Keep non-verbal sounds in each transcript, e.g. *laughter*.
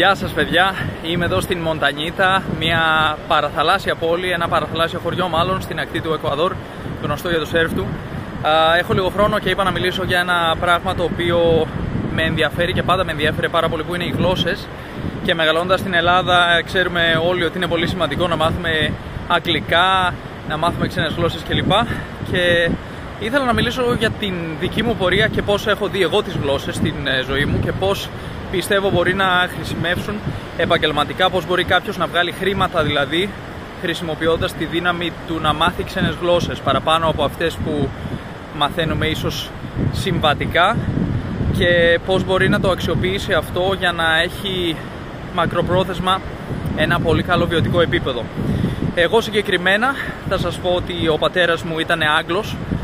Γεια σας παιδιά, είμαι εδώ στην Μοντανίτα, μια παραθαλάσσια πόλη, ένα παραθαλάσσιο χωριό μάλλον στην ακτή του Εκουαδόρ, γνωστό για το σερφ του. Έχω λίγο χρόνο και είπα να μιλήσω για ένα πράγμα το οποίο με ενδιαφέρει και πάντα με ενδιαφέρει πάρα πολύ που είναι οι γλώσσες και μεγαλώντας στην Ελλάδα ξέρουμε όλοι ότι είναι πολύ σημαντικό να μάθουμε αγγλικά, να μάθουμε ξένες γλώσσες κλπ. Και ήθελα να μιλήσω για την δική μου πορεία και πώς έχω δει εγώ τις γλώσσες στην ε, ζωή μου και πώς πιστεύω μπορεί να χρησιμεύσουν επαγγελματικά, πώς μπορεί κάποιος να βγάλει χρήματα δηλαδή χρησιμοποιώντας τη δύναμη του να μάθει ξένες γλώσσες παραπάνω από αυτές που μαθαίνουμε ίσως συμβατικά και πώς μπορεί να το αξιοποιήσει αυτό για να έχει μακροπρόθεσμα ένα πολύ καλό βιωτικό επίπεδο. Εγώ συγκεκριμένα θα σας πω ότι ο πατέρας μου ήταν Άγγλος ε,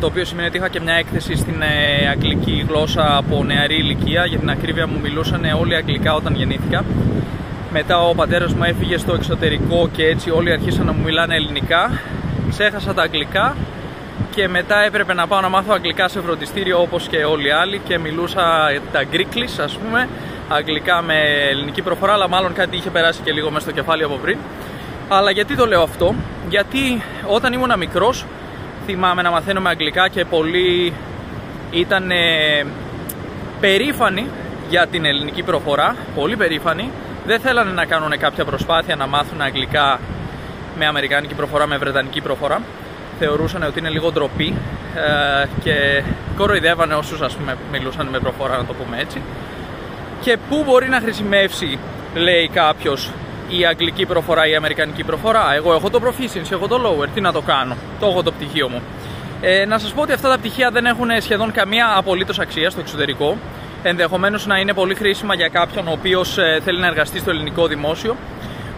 το οποίο σημαίνει ότι είχα και μια έκθεση στην ε, αγγλική γλώσσα από νεαρή ηλικία. Για την ακρίβεια μου μιλούσαν όλοι αγγλικά όταν γεννήθηκα. Μετά ο πατέρας μου έφυγε στο εξωτερικό και έτσι όλοι αρχίσαν να μου μιλάνε ελληνικά. Ξέχασα τα αγγλικά και μετά έπρεπε να πάω να μάθω αγγλικά σε φροντιστήριο όπως και όλοι οι άλλοι και μιλούσα τα γκρίκλις ας πούμε, αγγλικά με ελληνική προφορά, αλλά μάλλον κάτι είχε περάσει και λίγο μέσα στο κεφάλι από πριν. Αλλά γιατί το λέω αυτό, γιατί όταν ήμουν μικρός θυμάμαι να μαθαίνουμε αγγλικά και πολλοί ήταν περήφανοι για την ελληνική προφορά, πολύ περήφανοι. Δεν θέλανε να κάνουν κάποια προσπάθεια να μάθουν αγγλικά με αμερικάνικη προφορά, με βρετανική προφορά. Θεωρούσαν ότι είναι λίγο ντροπή ε, και κοροϊδεύανε όσους ας πούμε μιλούσαν με προφορά να το πούμε έτσι. Και πού μπορεί να χρησιμεύσει λέει κάποιος η αγγλική προφορά ή η αμερικανική προφορά. Εγώ έχω το proficiency, έχω το lower. Τι να το κάνω. Το έχω το πτυχίο μου. Ε, να σας πω ότι αυτά τα πτυχία δεν έχουν σχεδόν καμία απολύτως αξία στο εξωτερικό. Ενδεχομένως να είναι πολύ χρήσιμα για κάποιον ο οποίος ε, θέλει να εργαστεί στο ελληνικό δημόσιο,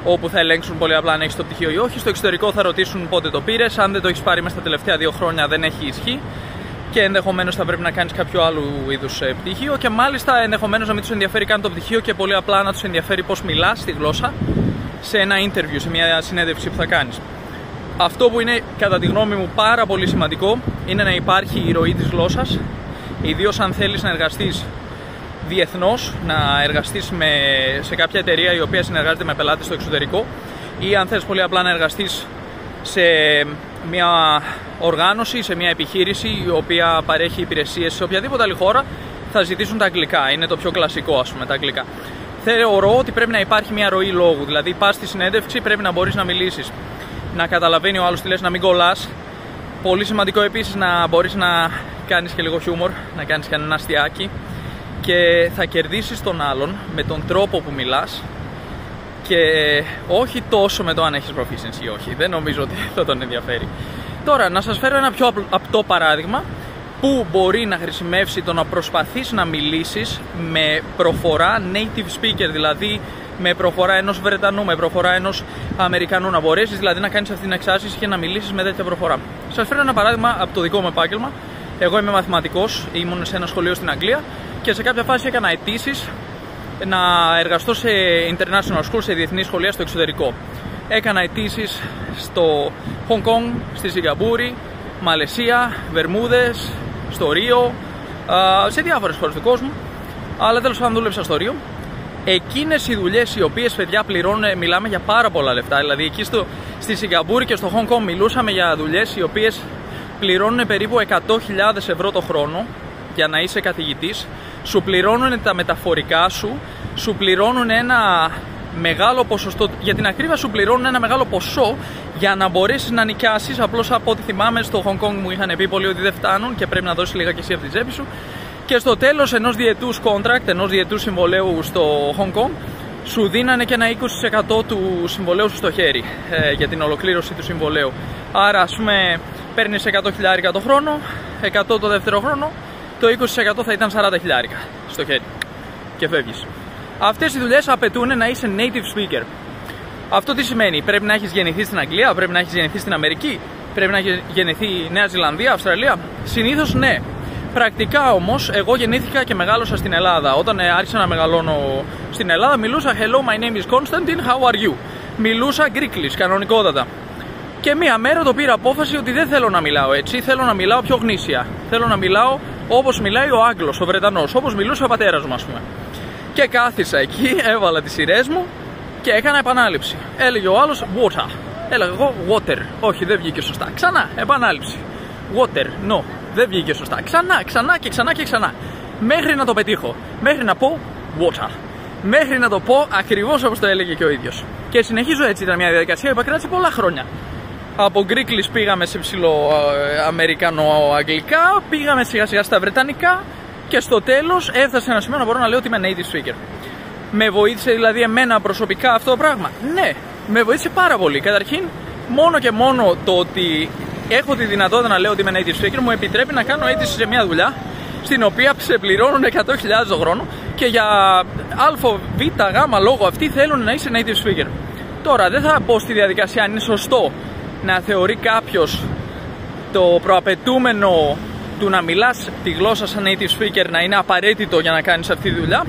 όπου θα ελέγξουν πολύ απλά αν έχει το πτυχίο ή όχι. Στο εξωτερικό θα ρωτήσουν πότε το πήρες. Αν δεν το έχεις πάρει μέσα στα τελευταία δύο χρόνια, δεν έχει ισχύ και ενδεχομένως θα πρέπει να κάνεις κάποιο άλλο είδους ε, πτυχίο και μάλιστα ενδεχομένως να μην τους ενδιαφέρει καν το πτυχίο και πολύ απλά να τους ενδιαφέρει πώς μιλάς τη γλώσσα σε ένα interview, σε μια συνέντευξη που θα κάνεις. Αυτό που είναι κατά τη γνώμη μου πάρα πολύ σημαντικό είναι να υπάρχει η ροή της γλώσσας, ιδίως αν θέλεις να εργαστείς διεθνώς, να εργαστείς σε κάποια εταιρεία η οποία συνεργάζεται με πελάτες στο εξωτερικό ή αν θέλει πολύ απλά να εργαστείς σε μια οργάνωση, σε μια επιχείρηση η οποία παρέχει υπηρεσίες σε οποιαδήποτε άλλη χώρα, θα ζητήσουν τα αγγλικά. Είναι το πιο κλασικό, ας πούμε, τα αγγλικά. Θεωρώ ότι πρέπει να υπάρχει μια ροή λόγου. Δηλαδή, πας στη συνέντευξη, πρέπει να μπορείς να μιλήσεις, να καταλαβαίνει ο άλλος τι λες, να μην κολλάς. Πολύ σημαντικό επίσης να μπορείς να κάνεις και λίγο χιούμορ, να κάνεις και ένα αστιάκι και θα κερδίσεις τον άλλον με τον τρόπο που μιλάς και όχι τόσο με το αν έχεις proficiency ή όχι. Δεν νομίζω ότι *laughs* θα τον ενδιαφέρει. Τώρα, να σας φέρω ένα πιο απτό παράδειγμα που μπορεί να χρησιμεύσει το να προσπαθείς να μιλήσεις με προφορά native speaker, δηλαδή με προφορά ενός Βρετανού, με προφορά ενός Αμερικανού, να μπορέσεις δηλαδή να κάνεις αυτή την εξάρτηση και να μιλήσεις με τέτοια προφορά. Σας φέρω ένα παράδειγμα από το δικό μου επάγγελμα. Εγώ είμαι μαθηματικός, ήμουν σε ένα σχολείο στην Αγγλία και σε κάποια φάση έκανα αιτήσεις να εργαστώ σε international school, σε διεθνή σχολεία στο εξωτερικό. Έκανα αιτήσεις στο Hong Kong, στη Σιγκαπούρη, Μαλαισία, Βερμούδες, στο Ρίο, σε διάφορες χώρες του κόσμου. Αλλά τέλος πάντων δούλεψα στο Ρίο. Εκείνες οι δουλειές οι οποίες παιδιά πληρώνουν, μιλάμε για πάρα πολλά λεφτά. Δηλαδή εκεί στο, στη Σιγκαπούρη και στο Hong Kong μιλούσαμε για δουλειές οι οποίες πληρώνουν περίπου 100.000 ευρώ το χρόνο για να είσαι καθηγητής σου πληρώνουν τα μεταφορικά σου, σου πληρώνουν ένα μεγάλο ποσοστό, για την ακρίβεια σου πληρώνουν ένα μεγάλο ποσό για να μπορέσεις να νοικιάσεις. Απλώς από ό,τι θυμάμαι στο Hong Kong μου είχαν πει πολλοί ότι δεν φτάνουν και πρέπει να δώσεις λίγα και εσύ από την τσέπη σου. Και στο τέλος ενός διετούς contract, ενός διετούς συμβολέου στο Hong Kong, σου δίνανε και ένα 20% του συμβολέου σου στο χέρι ε, για την ολοκλήρωση του συμβολέου. Άρα, ας πούμε, παίρνεις 100 χιλιάρικα το χρόνο, 100 το δεύτερο χρόνο, το 20% θα ήταν 40 χιλιάρικα στο χέρι και φεύγεις. Αυτές οι δουλειές απαιτούν να είσαι native speaker. Αυτό τι σημαίνει, πρέπει να έχεις γεννηθεί στην Αγγλία, πρέπει να έχεις γεννηθεί στην Αμερική, πρέπει να έχει γεννηθεί Νέα Ζηλανδία, Αυστραλία. Συνήθως ναι. Πρακτικά όμως, εγώ γεννήθηκα και μεγάλωσα στην Ελλάδα. Όταν ε, άρχισα να μεγαλώνω στην Ελλάδα, μιλούσα Hello, my name is Constantine, how are you? Μιλούσα Greeklish, κανονικότατα. Και μία μέρα το πήρα απόφαση ότι δεν θέλω να μιλάω έτσι, θέλω να μιλάω πιο γνήσια. Θέλω να μιλάω όπως μιλάει ο Άγγλος, ο Βρετανός, όπως μιλούσε ο πατέρας μου, ας πούμε. Και κάθισα εκεί, έβαλα τις σειρές μου και έκανα επανάληψη. Έλεγε ο άλλος water. Έλεγα εγώ water. Όχι, δεν βγήκε σωστά. Ξανά, επανάληψη. Water, no, δεν βγήκε σωστά. Ξανά, ξανά και ξανά και ξανά. Μέχρι να το πετύχω. Μέχρι να πω water. Μέχρι να το πω ακριβώς όπως το έλεγε και ο ίδιος. Και συνεχίζω έτσι. Ήταν μια διαδικασία που κράτησε πολλά χρόνια. Από Γκρίκλι πήγαμε σε ψηλό ε, Αμερικανο-Αγγλικά, πήγαμε σιγά σιγά στα Βρετανικά και στο τέλος έφτασε ένα σημείο να μπορώ να λέω ότι είμαι native speaker. Με βοήθησε δηλαδή εμένα προσωπικά αυτό το πράγμα; Ναι, με βοήθησε πάρα πολύ. Καταρχήν, μόνο και μόνο το ότι έχω τη δυνατότητα να λέω ότι είμαι native speaker μου επιτρέπει να κάνω αίτηση σε μια δουλειά στην οποία ξεπληρώνουν 100.000 το χρόνο και για α, β, γ λόγο αυτοί θέλουν να είσαι native speaker. Τώρα δεν θα πω στη διαδικασία αν είναι σωστό να θεωρεί κάποιος το προαπαιτούμενο του να μιλάς τη γλώσσα σαν native speaker να είναι απαραίτητο για να κάνεις αυτή τη δουλειά.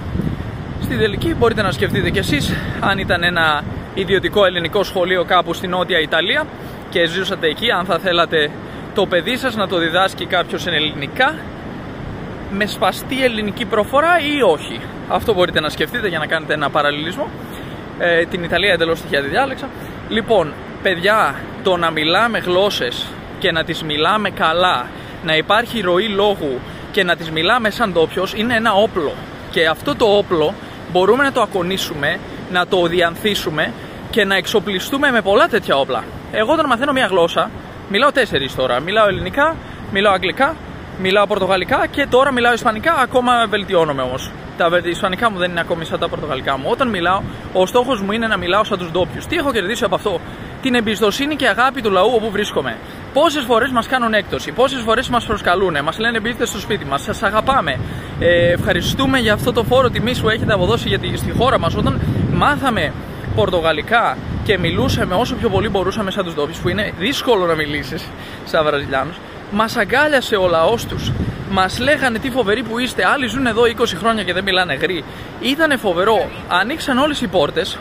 Στη τελική μπορείτε να σκεφτείτε κι εσείς αν ήταν ένα ιδιωτικό ελληνικό σχολείο κάπου στην Νότια Ιταλία και ζούσατε εκεί, αν θα θέλατε το παιδί σας να το διδάσκει κάποιος ελληνικά με σπαστή ελληνική προφορά ή όχι. Αυτό μπορείτε να σκεφτείτε για να κάνετε ένα παραλληλισμό. Ε, την Ιταλία εντελώς τυχαία τη διάλεξα. Λοιπόν, παιδιά, το να μιλάμε γλώσσες και να τις μιλάμε καλά, να υπάρχει ροή λόγου και να τις μιλάμε σαν ντόπιος είναι ένα όπλο. Και αυτό το όπλο μπορούμε να το ακονίσουμε, να το διανθίσουμε και να εξοπλιστούμε με πολλά τέτοια όπλα. Εγώ όταν μαθαίνω μια γλώσσα, μιλάω τέσσερις τώρα. Μιλάω ελληνικά, μιλάω αγγλικά, μιλάω πορτογαλικά και τώρα μιλάω ισπανικά. Ακόμα βελτιώνομαι όμως. Τα ισπανικά μου δεν είναι ακόμη σαν τα πορτογαλικά μου. Όταν μιλάω, ο στόχος μου είναι να μιλάω σαν τους ντόπιους. Τι έχω κερδίσει από αυτό, την εμπιστοσύνη και αγάπη του λαού όπου βρίσκομαι. Πόσες φορές μας κάνουν έκπτωση, πόσες φορές μας προσκαλούν, μας λένε μπείτε στο σπίτι μας, σας αγαπάμε. Ε, ευχαριστούμε για αυτό το φόρο τιμή που έχετε αποδώσει για στη χώρα μας. Όταν μάθαμε πορτογαλικά και μιλούσαμε όσο πιο πολύ μπορούσαμε σαν τους ντόπιους, που είναι δύσκολο να μιλήσεις σαν Βραζιλιάνους, μας αγκάλιασε ο λαός τους. Μας λέγανε τι φοβεροί που είστε. Άλλοι ζουν εδώ 20 χρόνια και δεν μιλάνε γρή. Ήταν φοβερό. Ανοίξαν όλες οι πόρτες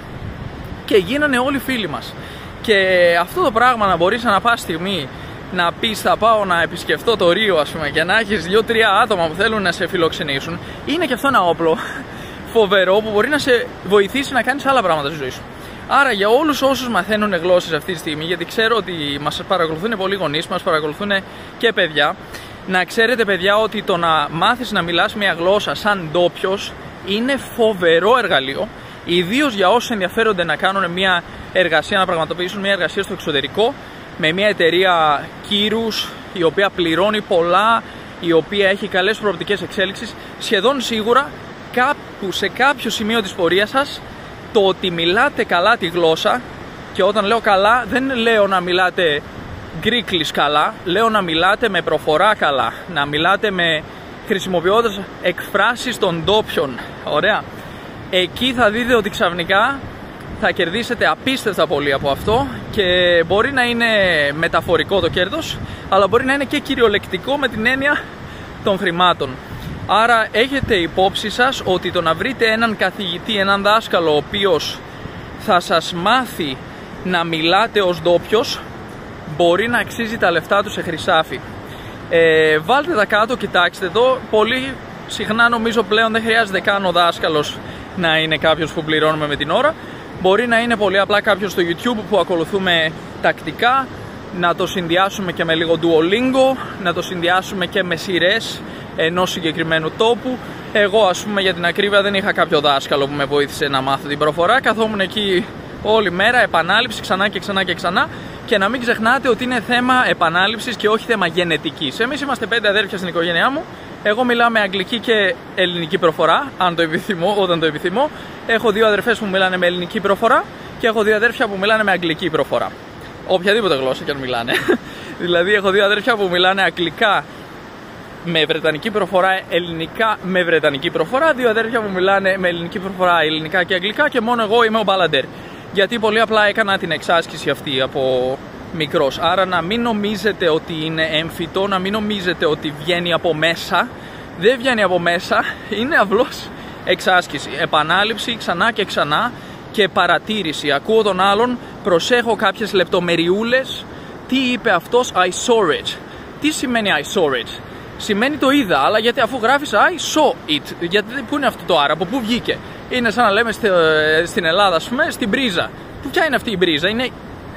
και γίνανε όλοι φίλοι μας. Και αυτό το πράγμα να μπορείς να πα στιγμή να πεις θα πάω να επισκεφτώ το Ρίο, ας πούμε, και να έχεις δύο-τρία άτομα που θέλουν να σε φιλοξενήσουν, είναι και αυτό ένα όπλο *laughs* φοβερό που μπορεί να σε βοηθήσει να κάνεις άλλα πράγματα στη ζωή σου. Άρα για όλους όσους μαθαίνουν γλώσσες αυτή τη στιγμή, γιατί ξέρω ότι μας παρακολουθούν πολλοί γονείς, μας παρακολουθούν και παιδιά, να ξέρετε παιδιά ότι το να μάθεις να μιλάς μια γλώσσα σαν ντόπιος είναι φοβερό εργαλείο. Ιδίως για όσους ενδιαφέρονται να κάνουν μια εργασία, να πραγματοποιήσουν μια εργασία στο εξωτερικό με μια εταιρεία κύρους η οποία πληρώνει πολλά, η οποία έχει καλές προοπτικές εξέλιξης, σχεδόν σίγουρα κάπου σε κάποιο σημείο της πορείας σας το ότι μιλάτε καλά τη γλώσσα και όταν λέω καλά δεν λέω να μιλάτε γκρίκλις καλά, λέω να μιλάτε με προφορά καλά, να μιλάτε με χρησιμοποιώντας εκφράσεις των ντόπιων, ωραία. Εκεί θα δείτε ότι ξαφνικά θα κερδίσετε απίστευτα πολύ από αυτό και μπορεί να είναι μεταφορικό το κέρδος, αλλά μπορεί να είναι και κυριολεκτικό με την έννοια των χρημάτων. Άρα έχετε υπόψη σας ότι το να βρείτε έναν καθηγητή, έναν δάσκαλο ο οποίος θα σας μάθει να μιλάτε ως ντόπιος, μπορεί να αξίζει τα λεφτά του σε χρυσάφι. Ε, βάλτε τα κάτω, κοιτάξτε εδώ, πολύ συχνά νομίζω πλέον δεν χρειάζεται καν ο δάσκαλος να είναι κάποιος που πληρώνουμε με την ώρα. Μπορεί να είναι πολύ απλά κάποιος στο YouTube που ακολουθούμε τακτικά, να το συνδυάσουμε και με λίγο Duolingo, να το συνδυάσουμε και με σειρές ενός συγκεκριμένου τόπου. Εγώ ας πούμε για την ακρίβεια δεν είχα κάποιο δάσκαλο που με βοήθησε να μάθω την προφορά, καθόμουν εκεί όλη μέρα, επανάληψη ξανά και ξανά και ξανά και να μην ξεχνάτε ότι είναι θέμα επανάληψης και όχι θέμα γενετικής. Εμείς είμαστε πέντε αδέρφια στην οικογένειά μου, εγώ μιλάω με αγγλική και ελληνική προφορά, αν το επιθυμώ, όταν το επιθυμώ. Έχω δύο αδερφές που μιλάνε με ελληνική προφορά και έχω δύο αδέρφια που μιλάνε με αγγλική προφορά. Οποιαδήποτε γλώσσα και αν μιλάνε. *laughs* δηλαδή έχω δύο αδέρφια που μιλάνε αγγλικά με βρετανική προφορά, ελληνικά με βρετανική προφορά. Δύο αδέρφια που μιλάνε με ελληνική προφορά, ελληνικά και αγγλικά και μόνο εγώ είμαι ο μπαλαντέρ. Γιατί πολύ απλά έκανα την εξάσκηση αυτή από μικρός. Άρα να μην νομίζετε ότι είναι έμφυτο, να μην νομίζετε ότι βγαίνει από μέσα. Δεν βγαίνει από μέσα, είναι απλώς εξάσκηση. Επανάληψη ξανά και ξανά και παρατήρηση. Ακούω τον άλλον, προσέχω κάποιες λεπτομεριούλες. Τι είπε αυτός, I saw it. Τι σημαίνει I saw it σημαίνει το είδα. Αλλά γιατί αφού γράφεις I saw it. Γιατί πού είναι αυτό το άρα, από πού βγήκε; Είναι σαν να λέμε στην Ελλάδα, ας πούμε, στην πρίζα. Πού ποια είναι αυτή η μπρίζα, είναι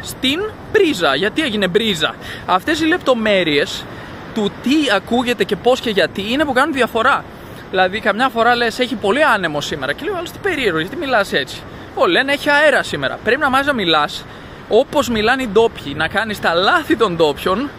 στην πρίζα. Γιατί έγινε μπρίζα; Αυτές οι λεπτομέρειες του τι ακούγεται και πώς και γιατί είναι που κάνουν διαφορά. Δηλαδή, καμιά φορά λες: Έχει πολύ άνεμο σήμερα. Και λέω: Άλλος τι περίεργο, γιατί μιλάς έτσι; Ω, λένε: Έχει αέρα σήμερα. Πρέπει να μάζει να μιλάς όπως μιλάνε οι ντόπιοι. Να κάνεις τα λάθη των ντόπιων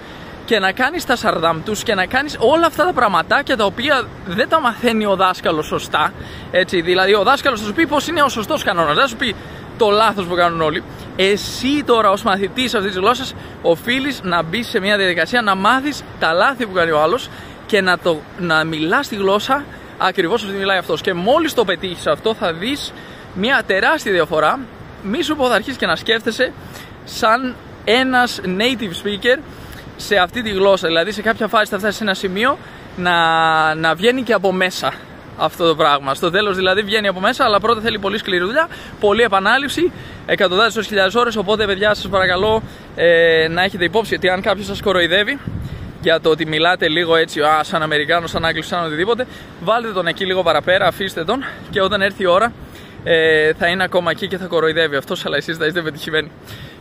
και να κάνεις τα σαρδάμ τους και να κάνεις όλα αυτά τα πραγματάκια τα οποία δεν τα μαθαίνει ο δάσκαλος σωστά. Έτσι, δηλαδή, ο δάσκαλος θα σου πει πώς είναι ο σωστός κανόνας. Δεν θα σου πει το λάθος που κάνουν όλοι. Εσύ τώρα, ως μαθητής αυτής της γλώσσας, οφείλεις να μπεις σε μια διαδικασία να μάθεις τα λάθη που κάνει ο άλλος και να, το, να μιλάς τη γλώσσα ακριβώς όπως μιλάει αυτός. Και μόλις το πετύχεις αυτό, θα δεις μια τεράστια διαφορά. Μη σου πω θα αρχίσεις και να σκέφτεσαι σαν ένας native speaker σε αυτή τη γλώσσα. Δηλαδή, σε κάποια φάση θα φτάσεις σε ένα σημείο να, να βγαίνει και από μέσα αυτό το πράγμα. Στο τέλος δηλαδή βγαίνει από μέσα, αλλά πρώτα θέλει πολύ σκληρή δουλειά, πολλή επανάληψη, εκατοντάδες ω χιλιάδες ώρες. Οπότε, παιδιά, σας παρακαλώ ε, να έχετε υπόψη ότι αν κάποιος σας κοροϊδεύει για το ότι μιλάτε λίγο έτσι, α, σαν Αμερικάνος, σαν Άγγλος, σαν οτιδήποτε, βάλτε τον εκεί λίγο παραπέρα, αφήστε τον και όταν έρθει η ώρα ε, θα είναι ακόμα εκεί και θα κοροϊδεύει αυτός, αλλά εσείς θα είστε πετυχημένοι.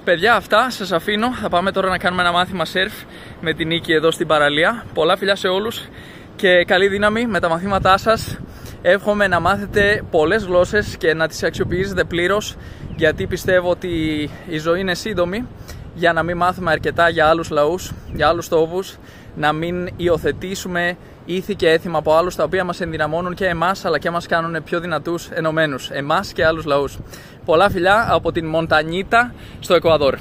Παιδιά, αυτά σας αφήνω. Θα πάμε τώρα να κάνουμε ένα μάθημα σερφ με την νίκη εδώ στην παραλία. Πολλά φιλιά σε όλους και καλή δύναμη με τα μαθήματά σας. Εύχομαι να μάθετε πολλές γλώσσες και να τις αξιοποιήσετε πλήρως γιατί πιστεύω ότι η ζωή είναι σύντομη για να μην μάθουμε αρκετά για άλλους λαούς, για άλλους τόπους, να μην υιοθετήσουμε ήθη και έθιμα από άλλους τα οποία μας ενδυναμώνουν και εμάς αλλά και μας κάνουν πιο δυνατούς ενωμένους, εμάς και άλλους λαούς. Πολλά φιλιά από την Μοντανίτα στο Εκουαδόρ.